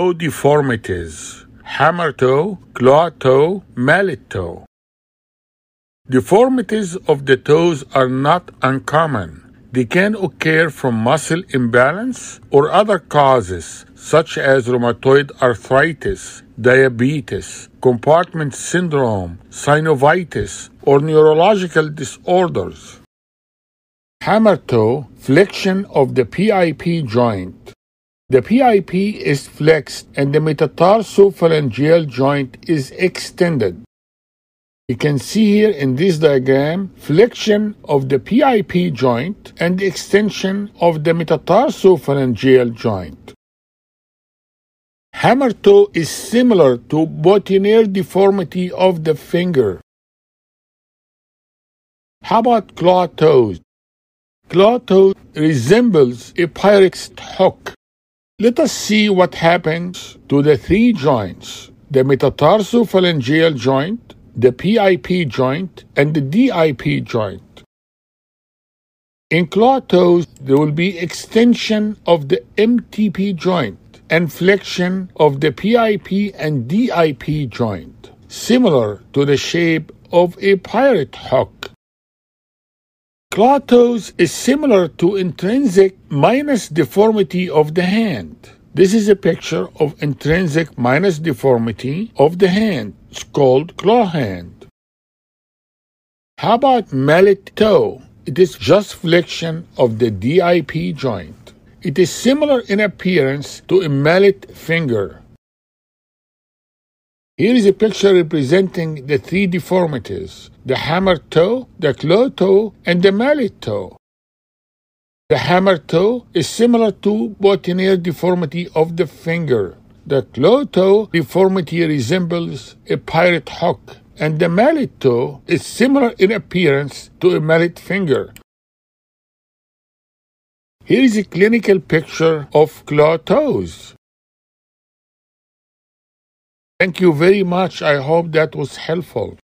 toe deformities hammer toe, claw toe, mallet toe. Deformities of the toes are not uncommon. They can occur from muscle imbalance or other causes such as rheumatoid arthritis, diabetes, compartment syndrome, synovitis, or neurological disorders. Hammer toe, flexion of the PIP joint. The PIP is flexed and the metatarsophalangeal joint is extended. You can see here in this diagram flexion of the PIP joint and extension of the metatarsophalangeal joint. Hammer toe is similar to boutonniere deformity of the finger. How about claw toes? Claw toe resembles a pirate's hook. Let us see what happens to the three joints the metatarsophalangeal joint, the PIP joint, and the DIP joint. In claw toes, there will be extension of the MTP joint and flexion of the PIP and DIP joint, similar to the shape of a pirate hook. Claw toes is similar to intrinsic minus deformity of the hand. This is a picture of intrinsic minus deformity of the hand. It's called claw hand. How about mallet toe? It is just flexion of the DIP joint. It is similar in appearance to a mallet finger. Here is a picture representing the three deformities the hammer toe, the claw toe, and the mallet toe. The hammer toe is similar to boutonniere deformity of the finger. The claw toe deformity resembles a pirate hook, and the mallet toe is similar in appearance to a mallet finger. Here is a clinical picture of claw toes. Thank you very much. I hope that was helpful.